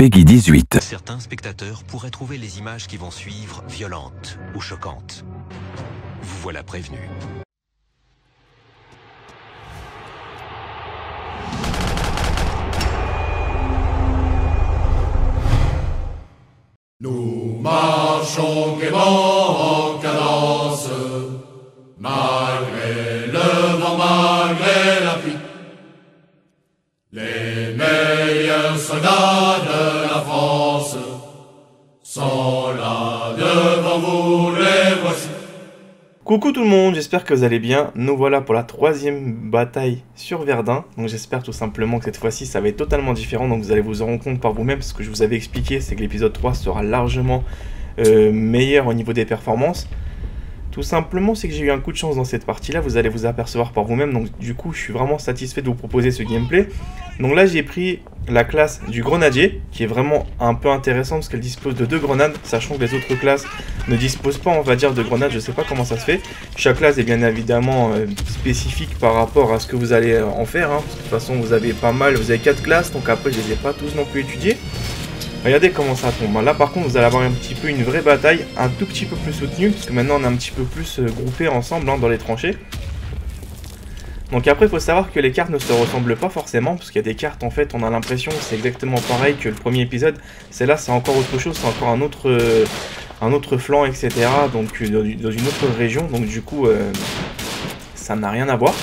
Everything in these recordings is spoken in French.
Peggy 18. Certains spectateurs pourraient trouver les images qui vont suivre violentes ou choquantes. Vous voilà prévenu. Nous marchons gaiement Coucou tout le monde, j'espère que vous allez bien. Nous voilà pour la troisième bataille sur Verdun. Donc j'espère tout simplement que cette fois-ci ça va être totalement différent. Donc vous allez vous en rendre compte par vous-même. Ce que je vous avais expliqué, c'est que l'épisode 3 sera largement euh, meilleur au niveau des performances. Tout simplement, c'est que j'ai eu un coup de chance dans cette partie-là, vous allez vous apercevoir par vous-même, donc du coup, je suis vraiment satisfait de vous proposer ce gameplay. Donc là, j'ai pris la classe du grenadier, qui est vraiment un peu intéressante, parce qu'elle dispose de deux grenades, sachant que les autres classes ne disposent pas, on va dire, de grenades, je sais pas comment ça se fait. Chaque classe est bien évidemment euh, spécifique par rapport à ce que vous allez euh, en faire, hein, parce que de toute façon, vous avez pas mal, vous avez quatre classes, donc après, je les ai pas tous non plus étudiés. Regardez comment ça tombe. Là par contre vous allez avoir un petit peu une vraie bataille, un tout petit peu plus soutenue, parce que maintenant on est un petit peu plus euh, groupés ensemble hein, dans les tranchées. Donc après il faut savoir que les cartes ne se ressemblent pas forcément, parce qu'il y a des cartes en fait on a l'impression que c'est exactement pareil que le premier épisode. Celle-là c'est encore autre chose, c'est encore un autre, euh, un autre flanc etc. Donc euh, dans une autre région, donc du coup ça n'a rien à voir.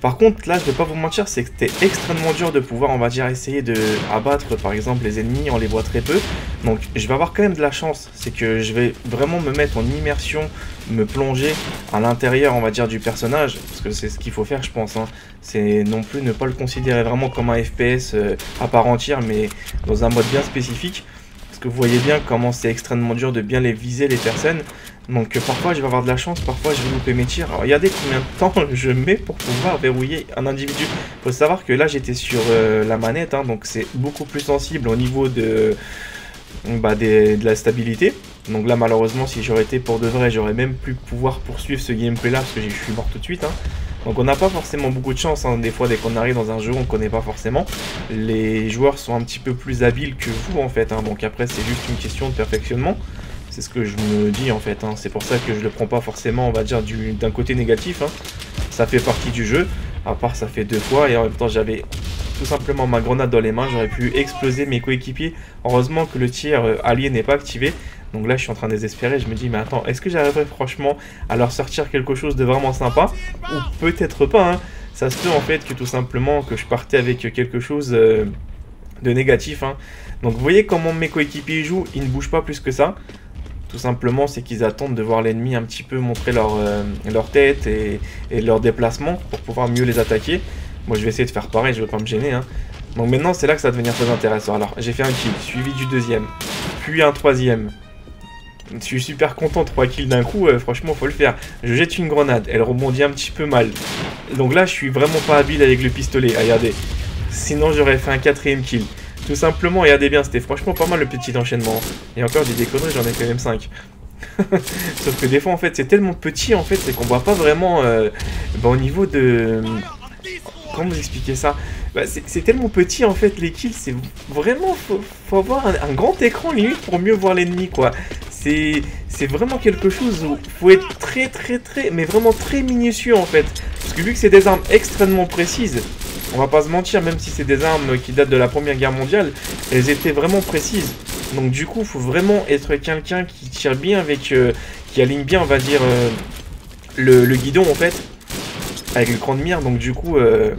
Par contre, là, je vais pas vous mentir, c'est que c'était extrêmement dur de pouvoir, on va dire, essayer de abattre, par exemple, les ennemis, on les voit très peu. Donc, je vais avoir quand même de la chance, c'est que je vais vraiment me mettre en immersion, me plonger à l'intérieur, on va dire, du personnage, parce que c'est ce qu'il faut faire, je pense. Hein. C'est non plus ne pas le considérer vraiment comme un FPS euh, à part entière, mais dans un mode bien spécifique. Parce que vous voyez bien comment c'est extrêmement dur de bien les viser, les personnes. Donc euh, parfois je vais avoir de la chance, parfois je vais louper mes tirs. Regardez combien de temps je mets pour pouvoir verrouiller un individu? Faut savoir que là j'étais sur euh, la manette, hein, donc c'est beaucoup plus sensible au niveau de, bah, de la stabilité. Donc là malheureusement si j'aurais été pour de vrai, j'aurais même pu pouvoir poursuivre ce gameplay là parce que je suis mort tout de suite. Hein. Donc on n'a pas forcément beaucoup de chance, hein. des fois dès qu'on arrive dans un jeu on ne connaît pas forcément. Les joueurs sont un petit peu plus habiles que vous en fait, donc après c'est juste une question de perfectionnement. C'est ce que je me dis en fait. Hein. C'est pour ça que je le prends pas forcément, on va dire, d'un côté négatif. Hein. Ça fait partie du jeu. À part, ça fait deux fois. Et en même temps, j'avais tout simplement ma grenade dans les mains. J'aurais pu exploser mes coéquipiers. Heureusement que le tir euh, allié n'est pas activé. Donc là, je suis en train de désespérer. Je me dis, mais attends, est-ce que j'arriverai franchement à leur sortir quelque chose de vraiment sympa? Ou peut-être pas. Hein. Ça se peut en fait que tout simplement que je partais avec quelque chose euh, de négatif. Donc vous voyez comment mes coéquipiers jouent. Ils ne bougent pas plus que ça. Tout simplement, c'est qu'ils attendent de voir l'ennemi un petit peu montrer leur, euh, tête et, leur déplacement pour pouvoir mieux les attaquer. Moi, je vais essayer de faire pareil, je veux pas me gêner. Hein. Donc maintenant, c'est là que ça va devenir très intéressant. Alors, j'ai fait un kill, suivi du deuxième, puis un troisième. Je suis super content, trois kills d'un coup, euh, franchement, faut le faire. Je jette une grenade, elle rebondit un petit peu mal. Donc là, je suis vraiment pas habile avec le pistolet, regardez. Sinon, j'aurais fait un quatrième kill. Tout simplement, regardez bien, c'était franchement pas mal le petit enchaînement. Et encore, des conneries, j'en ai quand même 5. Sauf que des fois, en fait, c'est tellement petit, en fait, c'est qu'on voit pas vraiment euh, bah, au niveau de... Comment vous expliquer ça? Bah, C'est tellement petit, en fait, les kills, c'est vraiment... Faut, faut avoir un, grand écran, limite, pour mieux voir l'ennemi, quoi. C'est vraiment quelque chose où faut être très, très, très... Mais vraiment très minutieux, en fait. Parce que vu que c'est des armes extrêmement précises, on va pas se mentir, même si c'est des armes qui datent de la Première Guerre mondiale, elles étaient vraiment précises. Donc du coup, faut vraiment être quelqu'un qui tire bien avec... Euh, qui aligne bien, on va dire, euh, le, guidon en fait, avec le cran de mire. Donc du coup, euh,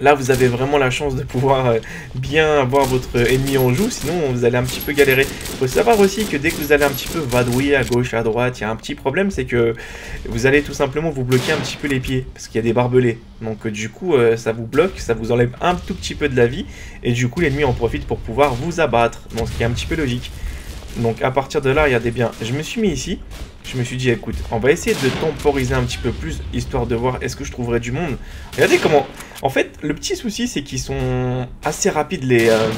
Là, vous avez vraiment la chance de pouvoir euh, bien avoir votre ennemi en joue, sinon vous allez un petit peu galérer. Il faut savoir aussi que dès que vous allez un petit peu vadrouiller à gauche, à droite, il y a un petit problème, c'est que vous allez tout simplement vous bloquer un petit peu les pieds, parce qu'il y a des barbelés. Donc euh, du coup, euh, ça vous bloque, ça vous enlève un tout petit peu de la vie, et du coup, l'ennemi en profite pour pouvoir vous abattre, donc ce qui est un petit peu logique. Donc à partir de là, regardez bien, je me suis mis ici, je me suis dit, écoute, on va essayer de temporiser un petit peu plus, histoire de voir est-ce que je trouverai du monde. Regardez comment... En fait, le petit souci, c'est qu'ils sont assez rapides, les, euh,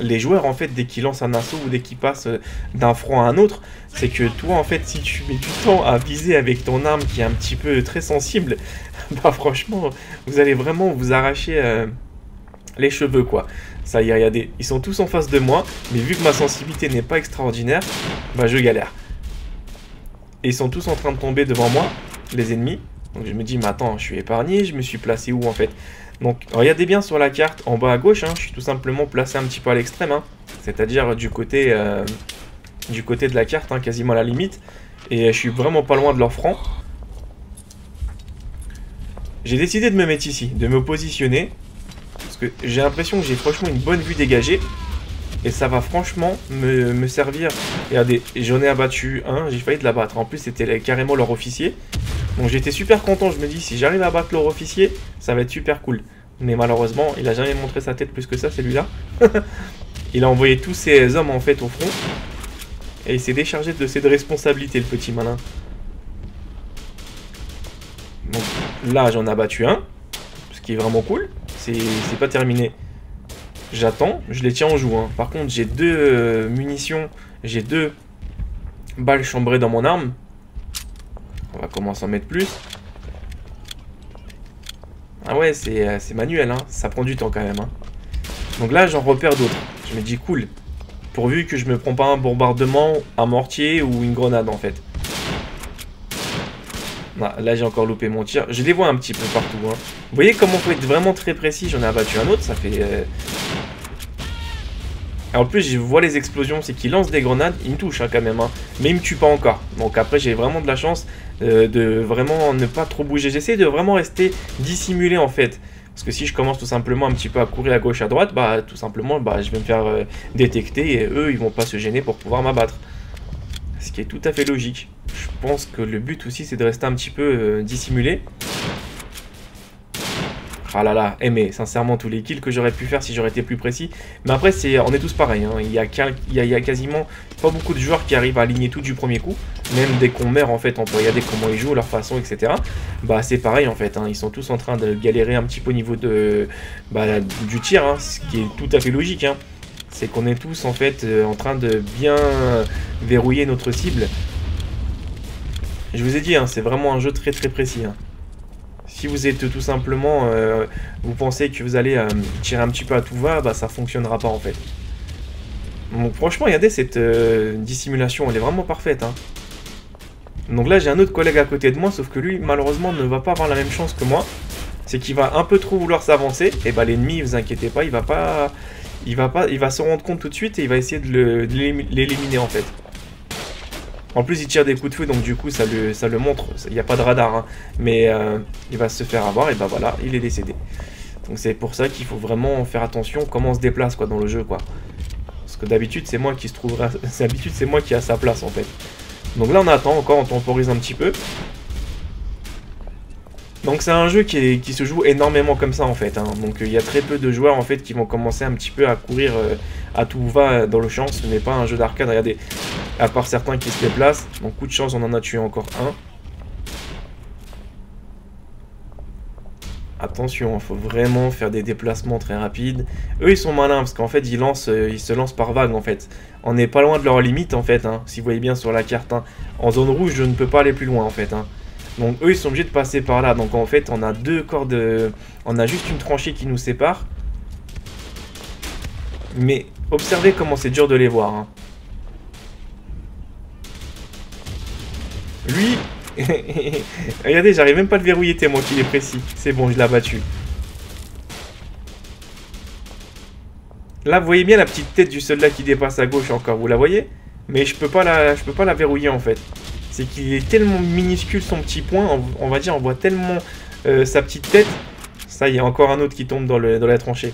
les joueurs, en fait, dès qu'ils lancent un assaut ou dès qu'ils passent euh, d'un front à un autre. C'est que toi, en fait, si tu mets du temps à viser avec ton arme qui est un petit peu très sensible, bah franchement, vous allez vraiment vous arracher... Euh, les cheveux quoi. Ça y est, regardez, ils sont tous en face de moi, mais vu que ma sensibilité n'est pas extraordinaire, bah je galère. Et ils sont tous en train de tomber devant moi, les ennemis. Donc je me dis, mais attends, je suis épargné, je me suis placé où en fait? Donc regardez bien sur la carte, en bas à gauche, hein, je suis tout simplement placé un petit peu à l'extrême. Hein. C'est-à-dire du côté euh, du côté de la carte, hein, quasiment à la limite. Et je suis vraiment pas loin de leur front. J'ai décidé de me mettre ici, de me positionner. Parce que j'ai l'impression que j'ai franchement une bonne vue dégagée. Et ça va franchement me, servir. Regardez, j'en ai abattu un, j'ai failli de l'abattre. En plus, c'était carrément leur officier. Donc j'étais super content, je me dis, si j'arrive à battre leur officier, ça va être super cool. Mais malheureusement, il a jamais montré sa tête plus que ça, celui-là. il a envoyé tous ses hommes, en fait, au front. Et il s'est déchargé de ses responsabilités, le petit malin. Donc là, j'en ai abattu un. Ce qui est vraiment cool. C'est pas terminé. J'attends, je les tiens en joue. Hein. Par contre, j'ai deux euh, munitions, j'ai deux balles chambrées dans mon arme. On va commencer à en mettre plus. Ah ouais, c'est euh, manuel, hein. ça prend du temps quand même. Hein. Donc là, j'en repère d'autres. Je me dis, cool. Pourvu que je me prends pas un bombardement, un mortier ou une grenade en fait. Ah, là, j'ai encore loupé mon tir. Je les vois un petit peu partout. Vous voyez comment on peut être vraiment très précis. J'en ai abattu un autre. Ça fait... Euh, en plus, je vois les explosions, c'est qu'il lance des grenades, il me touche hein, quand même, hein. mais il me tue pas encore. Donc après, j'ai vraiment de la chance euh, de vraiment ne pas trop bouger. J'essaie de vraiment rester dissimulé en fait. Parce que si je commence tout simplement un petit peu à courir à gauche à droite, bah tout simplement, bah, je vais me faire euh, détecter et eux, ils vont pas se gêner pour pouvoir m'abattre. Ce qui est tout à fait logique. Je pense que le but aussi, c'est de rester un petit peu euh, dissimulé. Ah là là, aimé, sincèrement, tous les kills que j'aurais pu faire si j'aurais été plus précis. Mais après, c'est, on est tous pareils. Hein. Il, y a, il, y a, quasiment pas beaucoup de joueurs qui arrivent à aligner tout du premier coup. Même dès qu'on meurt, en fait, on peut regarder comment ils jouent, leur façon, etc. Bah, c'est pareil, en fait. Hein. Ils sont tous en train de galérer un petit peu au niveau de, bah, du tir, hein, ce qui est tout à fait logique. C'est qu'on est tous, en fait, euh, en train de bien verrouiller notre cible. Je vous ai dit, c'est vraiment un jeu très très précis. Si vous êtes tout simplement, euh, vous pensez que vous allez euh, tirer un petit peu à tout va, bah ça fonctionnera pas en fait. Donc franchement, regardez cette euh, dissimulation, elle est vraiment parfaite. Hein. Donc là, j'ai un autre collègue à côté de moi, sauf que lui, malheureusement, ne va pas avoir la même chance que moi. C'est qu'il va un peu trop vouloir s'avancer. Et bah l'ennemi, vous inquiétez pas, il va pas, il va pas, il va se rendre compte tout de suite et il va essayer de l'éliminer en fait. En plus, il tire des coups de feu, donc du coup, ça le, montre. Il n'y a pas de radar, hein. mais euh, il va se faire avoir, et bah voilà, il est décédé. Donc c'est pour ça qu'il faut vraiment faire attention comment on se déplace quoi, dans le jeu. quoi. Parce que d'habitude, c'est moi qui se trouvera... D'habitude, c'est moi qui a sa place, en fait. Donc là, on attend encore, on temporise un petit peu. Donc c'est un jeu qui, se joue énormément comme ça en fait. Hein. Donc il y a très peu de joueurs en fait qui vont commencer un petit peu à courir euh, à tout va dans le champ. Ce n'est pas un jeu d'arcade. Regardez, à part certains qui se déplacent. Donc coup de chance, on en a tué encore un. Attention, il faut vraiment faire des déplacements très rapides. Eux, ils sont malins parce qu'en fait, ils, lancent, euh, ils se lancent par vague en fait. On n'est pas loin de leur limite en fait. Hein, si vous voyez bien sur la carte. Hein. En zone rouge, je ne peux pas aller plus loin en fait. Donc eux ils sont obligés de passer par là. Donc en fait on a deux corps de... On a juste une tranchée qui nous sépare. Mais observez comment c'est dur de les voir. Hein. Lui... Regardez, j'arrive même pas à le verrouiller tellement qu'il est précis. C'est bon, je l'ai abattu. Là, vous voyez bien la petite tête du soldat qui dépasse à gauche encore. Vous la voyez? Mais je pas la, je peux pas la verrouiller en fait c'est qu'il est tellement minuscule son petit point, on, va dire, on voit tellement euh, sa petite tête. Ça, y a encore un autre qui tombe dans la tranchée.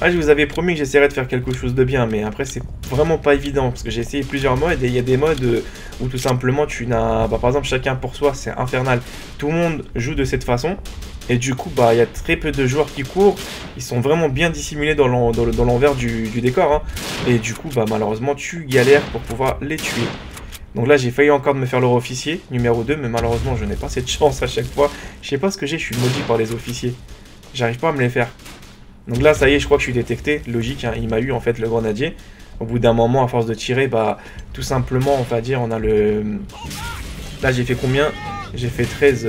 Ah, je vous avais promis que j'essaierais de faire quelque chose de bien, mais après, c'est vraiment pas évident, parce que j'ai essayé plusieurs modes, et il y a des modes euh, où tout simplement, tu n'as... Bah, par exemple, chacun pour soi, c'est infernal. Tout le monde joue de cette façon, et du coup, bah, il y a très peu de joueurs qui courent. Ils sont vraiment bien dissimulés dans l'envers du, décor. Hein. Et du coup, bah, malheureusement, tu galères pour pouvoir les tuer. Donc là, j'ai failli encore me faire leur officier, numéro 2, mais malheureusement, je n'ai pas cette chance à chaque fois. Je sais pas ce que j'ai, je suis maudit par les officiers. J'arrive pas à me les faire. Donc là, ça y est, je crois que je suis détecté. Logique, hein, il m'a eu en fait le grenadier. Au bout d'un moment, à force de tirer, bah, tout simplement, on va dire, on a le... Là, j'ai fait combien? J'ai fait 13,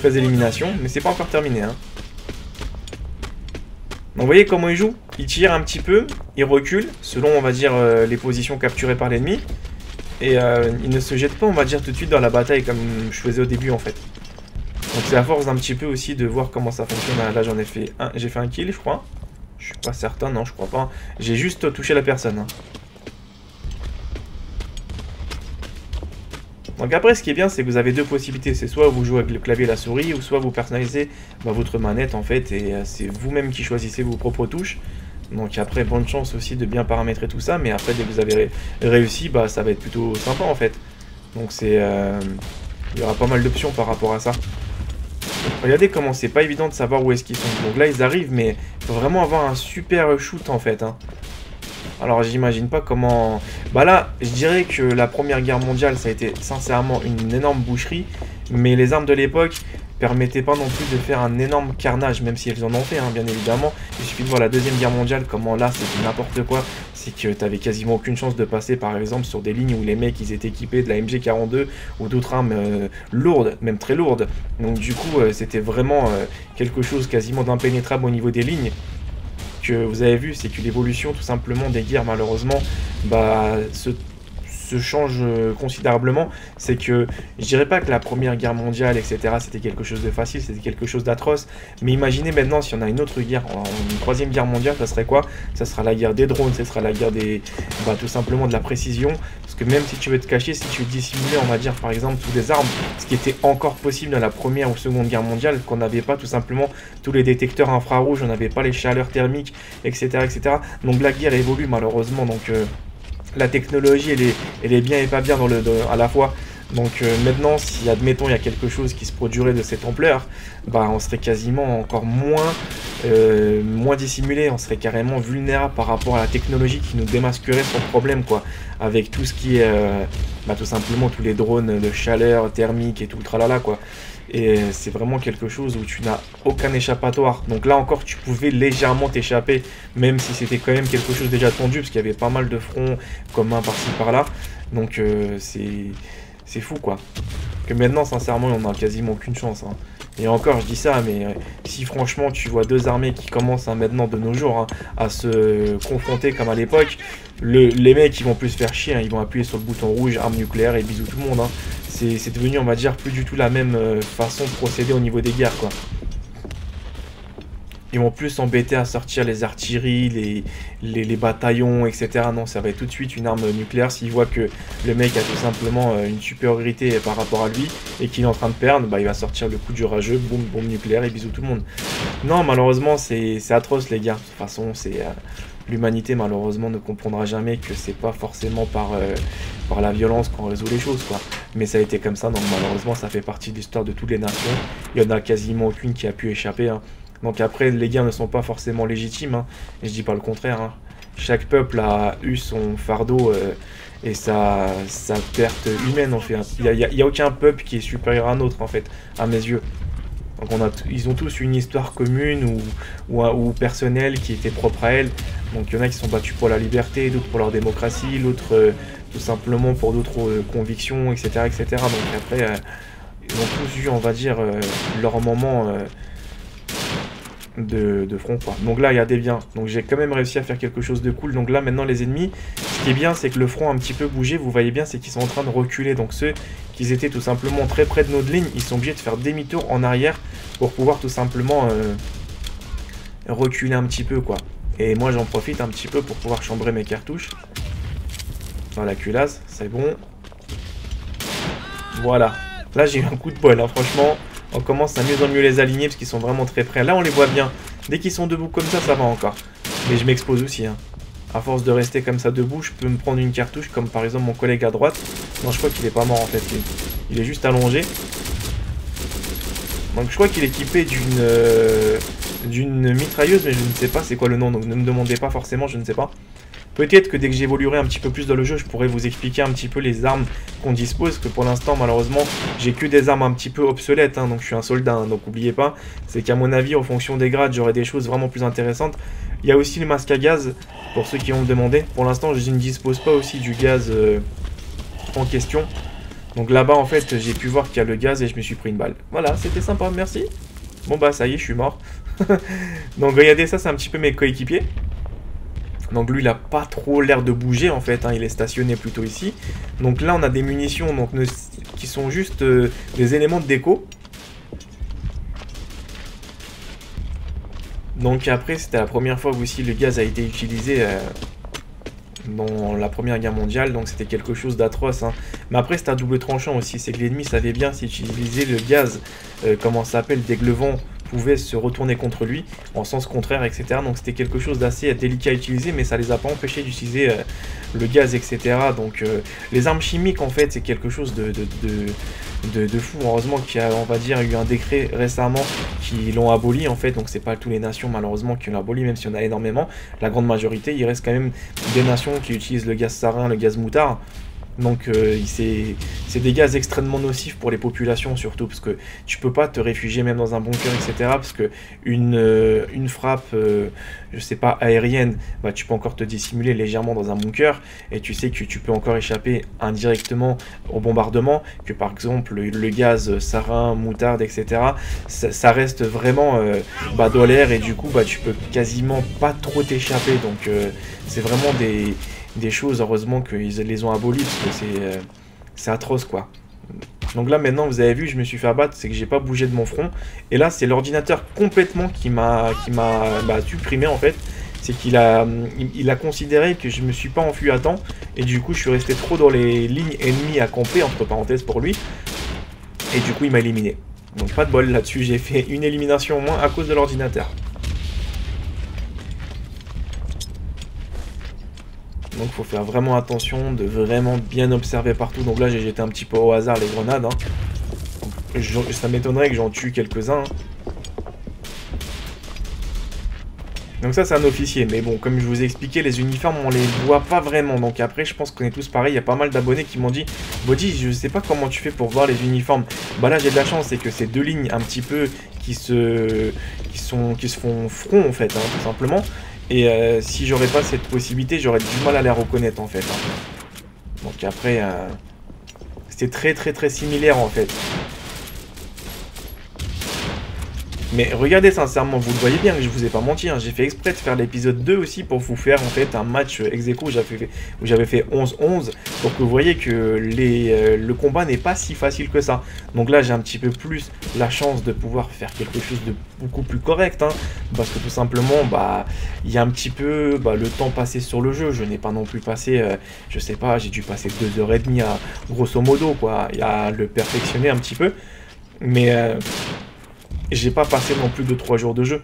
13 éliminations, mais c'est pas encore terminé. Hein. vous voyez comment il joue? Il tire un petit peu, il recule, selon on va dire euh, les positions capturées par l'ennemi. Et euh, il ne se jette pas on va dire tout de suite dans la bataille comme je faisais au début en fait. Donc c'est à force d'un petit peu aussi de voir comment ça fonctionne. Là j'en ai fait un, j'ai fait un kill je crois. Je suis pas certain, non je crois pas. J'ai juste touché la personne. Hein. Donc après, ce qui est bien, c'est que vous avez deux possibilités. C'est soit vous jouez avec le clavier et la souris, ou soit vous personnalisez bah, votre manette, en fait, et euh, c'est vous-même qui choisissez vos propres touches. Donc après, bonne chance aussi de bien paramétrer tout ça, mais après, dès que vous avez réussi, bah, ça va être plutôt sympa, en fait. Donc c'est... Euh, il y aura pas mal d'options par rapport à ça. Regardez comment c'est pas évident de savoir où est-ce qu'ils sont. Donc là, ils arrivent, mais il faut vraiment avoir un super shoot, en fait. Hein. Alors j'imagine pas comment... Bah là, je dirais que la Première Guerre mondiale, ça a été sincèrement une énorme boucherie. Mais les armes de l'époque permettaient pas non plus de faire un énorme carnage, même si elles en ont fait, hein, bien évidemment. Il suffit de voir la Deuxième Guerre mondiale, comment là, c'était n'importe quoi. C'est que t'avais quasiment aucune chance de passer, par exemple, sur des lignes où les mecs, ils étaient équipés de la MG42 ou d'autres armes euh, lourdes, même très lourdes. Donc du coup, euh, c'était vraiment euh, quelque chose quasiment d'impénétrable au niveau des lignes que vous avez vu, c'est que l'évolution tout simplement des guerres malheureusement bah, se change euh, considérablement, c'est que je dirais pas que la première guerre mondiale, etc., c'était quelque chose de facile, c'était quelque chose d'atroce, mais imaginez maintenant si on a une autre guerre, une troisième guerre mondiale, ça serait quoi? Ça sera la guerre des drones, ça sera la guerre des, bah, tout simplement de la précision, parce que même si tu veux te cacher, si tu veux dissimuler, on va dire par exemple tous des armes, ce qui était encore possible dans la première ou seconde guerre mondiale, qu'on n'avait pas tout simplement tous les détecteurs infrarouges, on n'avait pas les chaleurs thermiques, etc., etc. Donc la guerre évolue malheureusement, donc euh, la technologie, elle est, est bien et pas bien dans le, à la fois. Donc euh, maintenant, si admettons il y a quelque chose qui se produirait de cette ampleur, bah on serait quasiment encore moins, euh, moins dissimulé, on serait carrément vulnérable par rapport à la technologie qui nous démasquerait son problème quoi, avec tout ce qui est, euh, bah, tout simplement tous les drones de chaleur thermique et tout le tralala quoi. Et c'est vraiment quelque chose où tu n'as aucun échappatoire. Donc là encore, tu pouvais légèrement t'échapper, même si c'était quand même quelque chose déjà tendu, parce qu'il y avait pas mal de fronts communs par-ci par-là. Donc euh, c'est fou quoi. Que maintenant, sincèrement, on n'a quasiment aucune chance. Hein. Et encore, je dis ça, mais euh, si franchement tu vois deux armées qui commencent hein, maintenant de nos jours hein, à se confronter comme à l'époque, les mecs ils vont plus se faire chier, ils vont appuyer sur le bouton rouge, arme nucléaire et bisous tout le monde c'est devenu, on va dire, plus du tout la même euh, façon de procéder au niveau des guerres, quoi. Ils vont plus s'embêter à sortir les artilleries, les, les, bataillons, etc. Non, ça va être tout de suite une arme nucléaire. S'il voit que le mec a tout simplement euh, une supériorité par rapport à lui et qu'il est en train de perdre, bah, il va sortir le coup du rageux, boum, bombe nucléaire et bisous tout le monde. Non, malheureusement, c'est atroce, les gars. De toute façon, c'est... Euh, l'humanité malheureusement ne comprendra jamais que c'est pas forcément par, euh, par la violence qu'on résout les choses quoi. Mais ça a été comme ça, donc malheureusement ça fait partie de l'histoire de toutes les nations. Il y en a quasiment aucune qui a pu échapper. Hein. Donc après les guerres ne sont pas forcément légitimes, hein. et je dis pas le contraire. Hein. Chaque peuple a eu son fardeau euh, et sa, sa perte humaine en fait. Il n'y a, aucun peuple qui est supérieur à un autre en fait, à mes yeux. Donc ils ont tous une histoire commune ou, ou, personnelle qui était propre à elle. Donc il y en a qui sont battus pour la liberté, d'autres pour leur démocratie, l'autre euh, tout simplement pour d'autres euh, convictions, etc., etc. Donc après, ils ont tous eu, on va dire, leur moment de, front. Quoi. Donc là, il y a des biens. Donc j'ai quand même réussi à faire quelque chose de cool. Donc là, maintenant, les ennemis, ce qui est bien, c'est que le front a un petit peu bougé. Vous voyez bien, c'est qu'ils sont en train de reculer. Donc ceux qui étaient tout simplement très près de notre ligne, ils sont obligés de faire demi-tour en arrière pour pouvoir tout simplement reculer un petit peu, quoi. Et moi j'en profite un petit peu pour pouvoir chambrer mes cartouches. Dans la culasse, c'est bon. Voilà. Là j'ai eu un coup de bol, hein. franchement. On commence à mieux en mieux les aligner parce qu'ils sont vraiment très près. Là on les voit bien. Dès qu'ils sont debout comme ça, ça va encore. Mais je m'expose aussi. Hein. À force de rester comme ça debout, je peux me prendre une cartouche comme par exemple mon collègue à droite. Non, je crois qu'il est pas mort en fait. Il est juste allongé. Donc je crois qu'il est équipé d'une... Euh, d'une mitrailleuse, mais je ne sais pas c'est quoi le nom, donc ne me demandez pas forcément, je ne sais pas. Peut-être que dès que j'évoluerai un petit peu plus dans le jeu, je pourrai vous expliquer un petit peu les armes qu'on dispose, que pour l'instant, malheureusement, j'ai que des armes un petit peu obsolètes, hein, donc je suis un soldat, hein, donc n'oubliez pas, c'est qu'à mon avis, en fonction des grades, j'aurai des choses vraiment plus intéressantes. Il y a aussi le masque à gaz, pour ceux qui ont demandé. Pour l'instant, je ne dispose pas aussi du gaz euh, en question. Donc là-bas, en fait, j'ai pu voir qu'il y a le gaz et je me suis pris une balle. Voilà, c'était sympa, merci. Bon bah ça y est, je suis mort. Donc regardez ça, c'est un petit peu mes coéquipiers. Donc lui, il a pas trop l'air de bouger en fait, hein. il est stationné plutôt ici. Donc là, on a des munitions donc, qui sont juste euh, des éléments de déco. Donc après, c'était la première fois où aussi le gaz a été utilisé euh, dans la Première Guerre mondiale, donc c'était quelque chose d'atroce. Hein. Mais après, c'était à double tranchant aussi, c'est que l'ennemi savait bien s'utiliser le gaz, euh, comment ça s'appelle, dès pouvait se retourner contre lui, en sens contraire, etc. Donc c'était quelque chose d'assez délicat à utiliser, mais ça les a pas empêchés d'utiliser euh, le gaz, etc. Donc euh, les armes chimiques, en fait, c'est quelque chose de, de, fou. Heureusement qu'il y a, on va dire, eu un décret récemment qui l'ont aboli, en fait. Donc c'est pas tous les nations, malheureusement, qui l'ont aboli, même si on a énormément. La grande majorité, il reste quand même des nations qui utilisent le gaz sarin, le gaz moutard. Donc euh, c'est des gaz extrêmement nocifs pour les populations surtout parce que tu peux pas te réfugier même dans un bunker etc parce que une, euh, frappe euh, je sais pas aérienne bah tu peux encore te dissimuler légèrement dans un bunker et tu sais que tu peux encore échapper indirectement au bombardement que par exemple le, gaz sarin moutarde etc ça, reste vraiment dans l'air et du coup bah tu peux quasiment pas trop t'échapper. Donc c'est vraiment des des choses, heureusement qu'ils les ont abolies, parce que c'est euh, c'est atroce, quoi. Donc là, maintenant, vous avez vu, je me suis fait abattre, c'est que j'ai pas bougé de mon front. Et là, c'est l'ordinateur complètement qui m'a qui m'a bah, supprimé, en fait. C'est qu'il a, il, a considéré que je me suis pas enfui à temps. Et du coup, je suis resté trop dans les lignes ennemies à camper, entre parenthèses, pour lui. Et du coup, il m'a éliminé. Donc pas de bol là-dessus, j'ai fait une élimination au moins à cause de l'ordinateur. Donc il faut faire vraiment attention, de vraiment bien observer partout. Donc là j'ai jeté un petit peu au hasard les grenades. Hein. ça m'étonnerait que j'en tue quelques-uns. Hein. Donc ça c'est un officier, mais bon, comme je vous ai expliqué, les uniformes on les voit pas vraiment, donc après je pense qu'on est tous pareils, il y a pas mal d'abonnés qui m'ont dit « Body, je sais pas comment tu fais pour voir les uniformes. » Bah là j'ai de la chance, c'est que c'est deux lignes un petit peu qui se, qui sont, qui se font front en fait, hein, tout simplement. Et euh, si j'aurais pas cette possibilité, j'aurais du mal à les reconnaître en fait. Hein. Donc après, euh, c'est très très très similaire en fait. Mais regardez sincèrement, vous le voyez bien que je vous ai pas menti, hein. j'ai fait exprès de faire l'épisode 2 aussi pour vous faire en fait un match ex aequo où j'avais fait 11-11. Donc vous voyez que euh, le combat n'est pas si facile que ça. Donc là j'ai un petit peu plus la chance de pouvoir faire quelque chose de beaucoup plus correct. Hein. parce que tout simplement, bah il y a un petit peu bah, le temps passé sur le jeu. Je n'ai pas non plus passé, euh, je sais pas, j'ai dû passer 2h30 à grosso modo quoi, à le perfectionner un petit peu. Mais... Euh, j'ai pas passé non plus de 3 jours de jeu.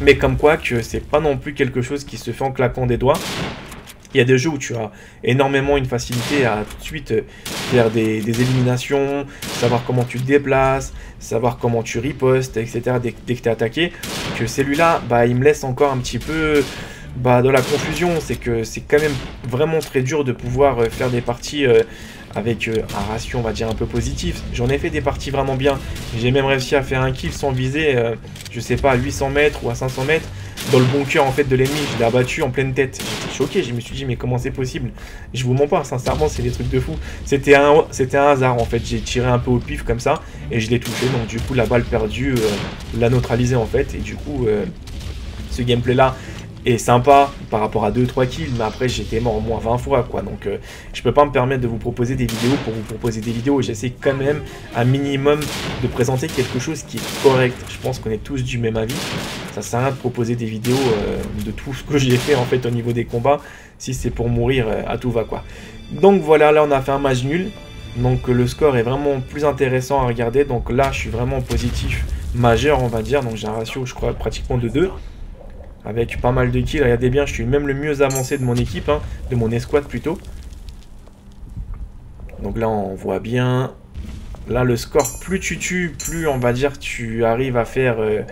Mais comme quoi que c'est pas non plus quelque chose qui se fait en claquant des doigts. Il y a des jeux où tu as énormément une facilité à tout de suite faire des, éliminations, savoir comment tu te déplaces, savoir comment tu ripostes, etc. dès, que tu es attaqué. Que celui-là, bah, il me laisse encore un petit peu bah, dans la confusion. C'est que c'est quand même vraiment très dur de pouvoir euh, faire des parties euh, avec euh, un ratio on va dire un peu positif. J'en ai fait des parties vraiment bien. J'ai même réussi à faire un kill sans viser, je sais pas, à 800 mètres ou à 500 mètres dans le bunker en fait de l'ennemi. Je l'ai abattu en pleine tête. J'étais choqué, je me suis dit mais comment c'est possible? Je vous mens pas, sincèrement c'est des trucs de fou. C'était un, un hasard en fait. J'ai tiré un peu au pif comme ça et je l'ai touché. Donc du coup la balle perdue l'a neutralisé en fait. Et du coup ce gameplay là est sympa par rapport à 2-3 kills, mais après j'étais mort au moins 20 fois quoi. Donc euh, je peux pas me permettre de vous proposer des vidéos pour vous proposer des vidéos. J'essaie quand même un minimum de présenter quelque chose qui est correct. Je pense qu'on est tous du même avis. Ça sert à rien de proposer des vidéos euh, de tout ce que j'ai fait en fait au niveau des combats. Si c'est pour mourir euh, à tout va quoi. Donc voilà, là on a fait un match nul. Donc le score est vraiment plus intéressant à regarder. Donc là je suis vraiment positif majeur on va dire. Donc j'ai un ratio je crois pratiquement de 2 avec pas mal de kills. Regardez bien, je suis même le mieux avancé de mon équipe, hein, de mon escouade plutôt. Donc là, on voit bien. Là, le score, plus tu tues, plus on va dire tu arrives à faire euh,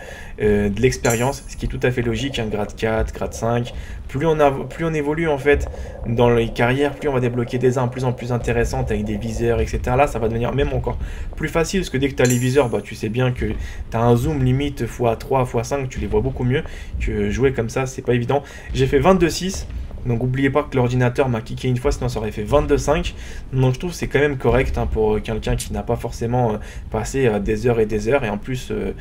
euh, de l'expérience, ce qui est tout à fait logique, un grade 4, grade 5. Plus on, a, plus on évolue en fait dans les carrières, plus on va débloquer des armes plus en plus intéressantes avec des viseurs, etc. Là, ça va devenir même encore plus facile parce que dès que tu as les viseurs, bah, tu sais bien que tu as un zoom limite x3, x5, tu les vois beaucoup mieux. Que jouer comme ça, c'est pas évident. J'ai fait 22-6. Donc n'oubliez pas que l'ordinateur m'a kické une fois, sinon ça aurait fait 22,5. Donc je trouve que c'est quand même correct hein, pour quelqu'un qui n'a pas forcément euh, passé euh, des heures et des heures. Et en plus, euh,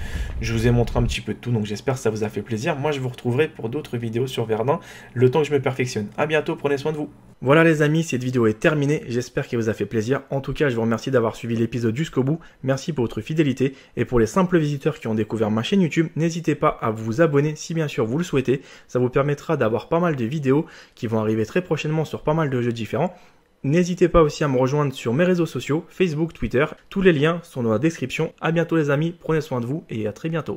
je vous ai montré un petit peu de tout, donc j'espère que ça vous a fait plaisir. Moi, je vous retrouverai pour d'autres vidéos sur Verdun, le temps que je me perfectionne. A bientôt, prenez soin de vous. Voilà les amis, cette vidéo est terminée, j'espère qu'elle vous a fait plaisir. En tout cas, je vous remercie d'avoir suivi l'épisode jusqu'au bout. Merci pour votre fidélité. Et pour les simples visiteurs qui ont découvert ma chaîne YouTube, n'hésitez pas à vous abonner si bien sûr vous le souhaitez. Ça vous permettra d'avoir pas mal de vidéos qui vont arriver très prochainement sur pas mal de jeux différents. N'hésitez pas aussi à me rejoindre sur mes réseaux sociaux, Facebook, Twitter. Tous les liens sont dans la description. A bientôt les amis, prenez soin de vous et à très bientôt.